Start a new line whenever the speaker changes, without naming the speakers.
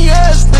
Yes.